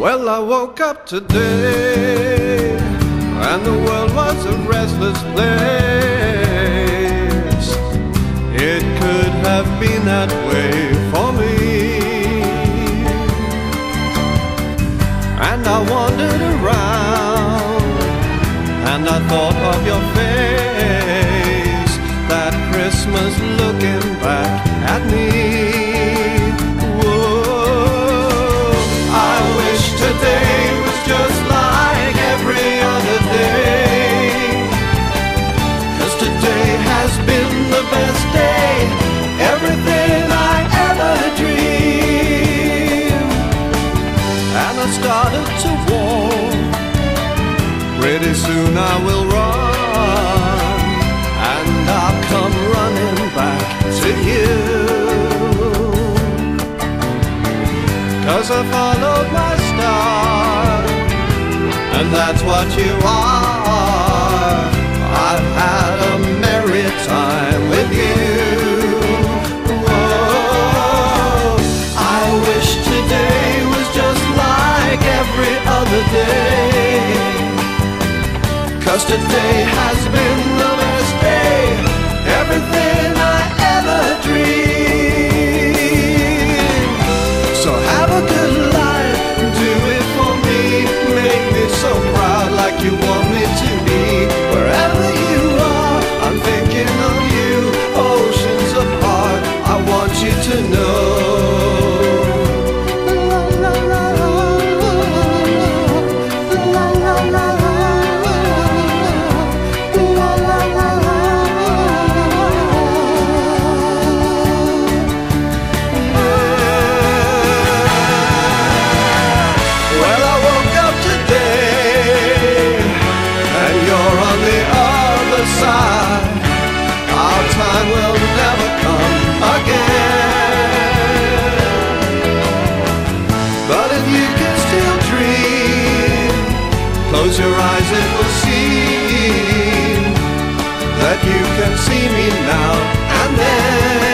Well, I woke up today and the world was a restless place. It could have been that way for me. And I wandered around and I thought of your face that Christmas looking back at me. Pretty soon I will run, and I'll come running back to you. Cause I followed my star, and that's what you are. I've custard day has been Close your eyes, it will seem that you can see me now and then.